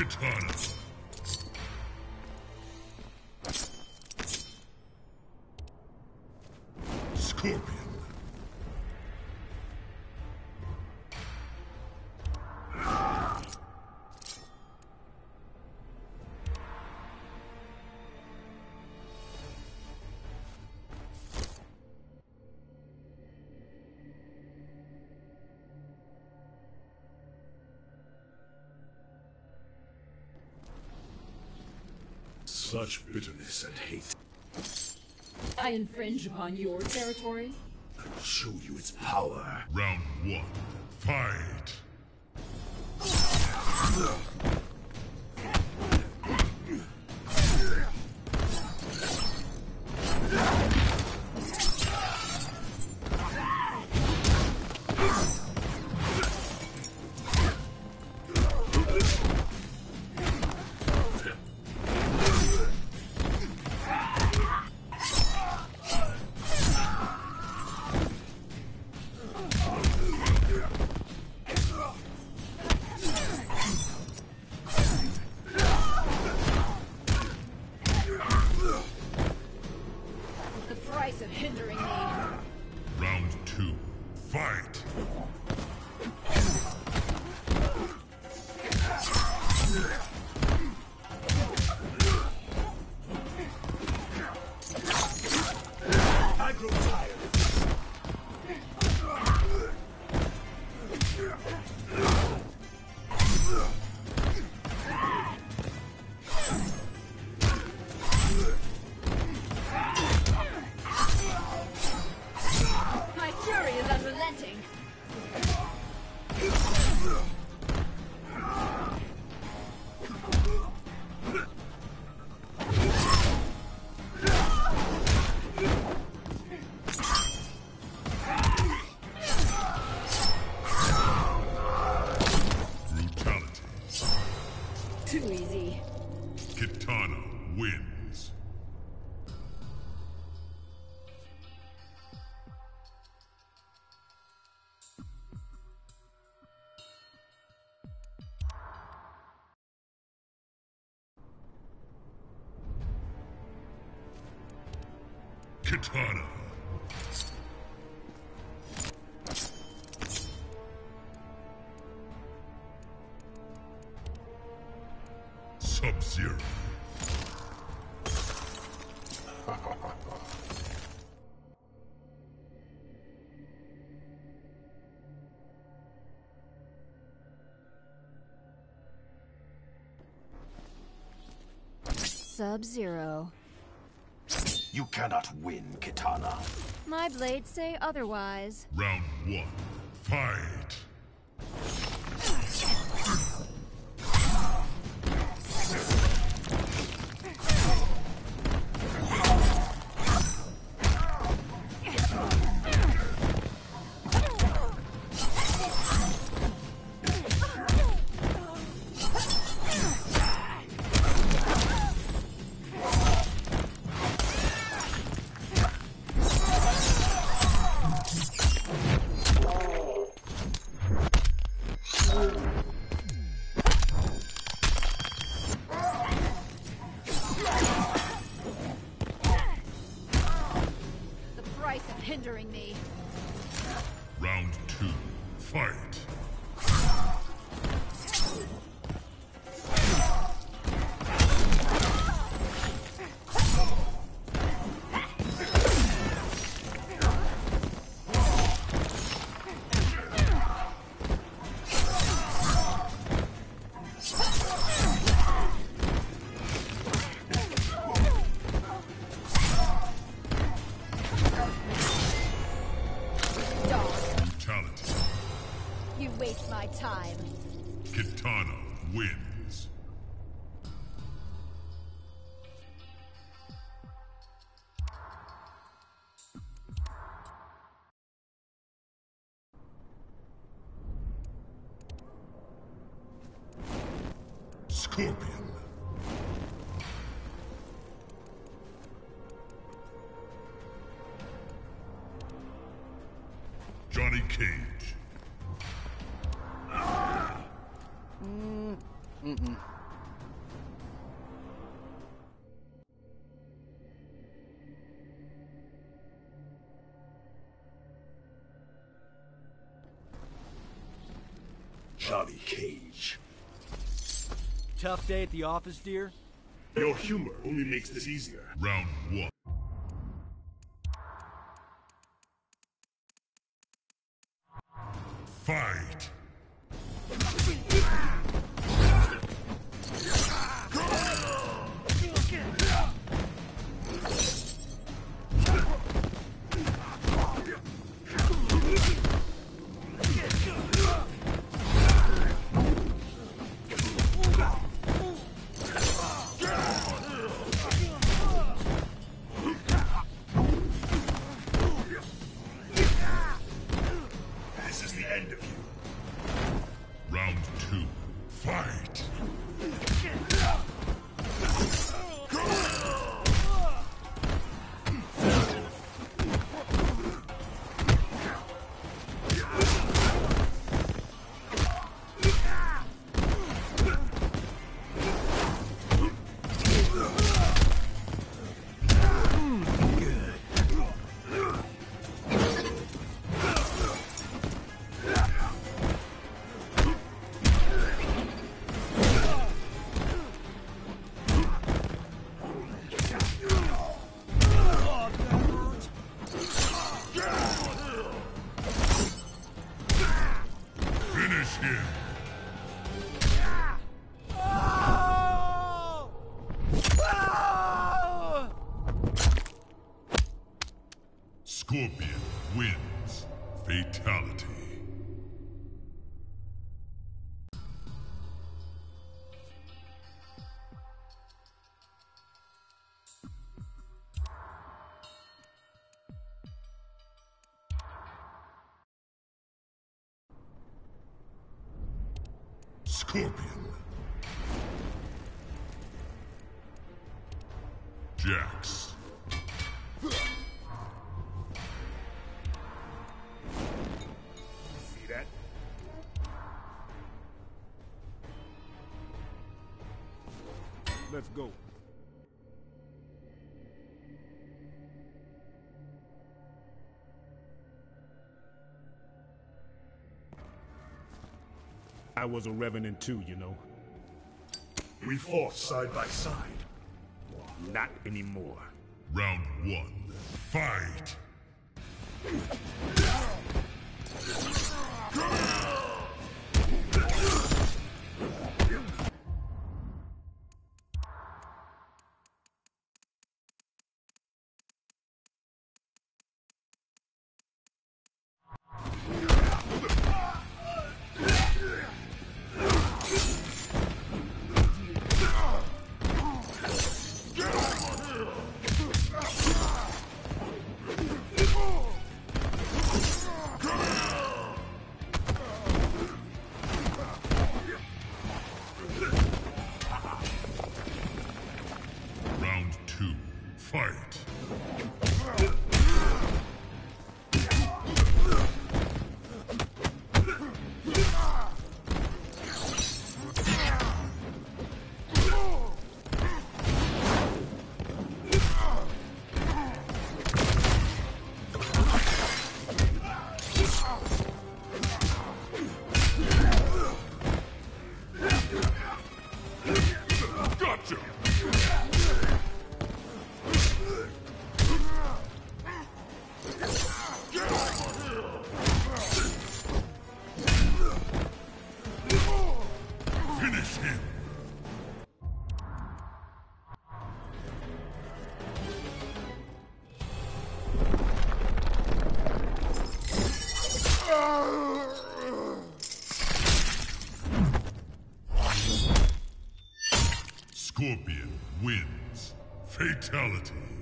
Kitana. Scorpion. Such bitterness and hate. I infringe upon your territory? I will show you its power. Round one. Fight. Yeah. Kitana. Sub-Zero. Sub-Zero. You cannot win, Kitana. My blades say otherwise. Round one. Fight. Wins. Scorpion. Johnny Cage. Mm-mm. Johnny Cage. Tough day at the office, dear? Your humor only makes this easier. Round one. Finish Scorpion. Jax. See that? Let's go. I was a revenant too, you know. We fought side by side. Not anymore. Round one. Fight! Fight! Scorpion wins. Fatality.